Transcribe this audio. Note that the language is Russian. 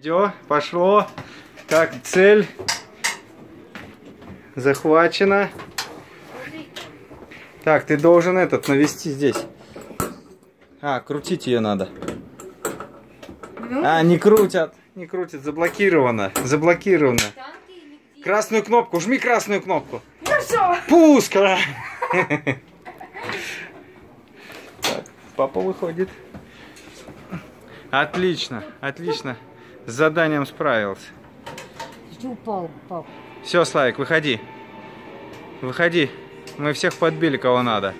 Идё, пошло. Так, цель захвачена. Так, ты должен этот навести здесь. А, крутить ее надо. А, не крутят. Не крутят, заблокировано. Заблокировано. Красную кнопку, жми красную кнопку. Ну все. Пуск! а! Так, папа выходит. Отлично, отлично. С заданием справился. Ты упал, пап. Все, Славик, выходи. Выходи. Мы всех подбили, кого надо.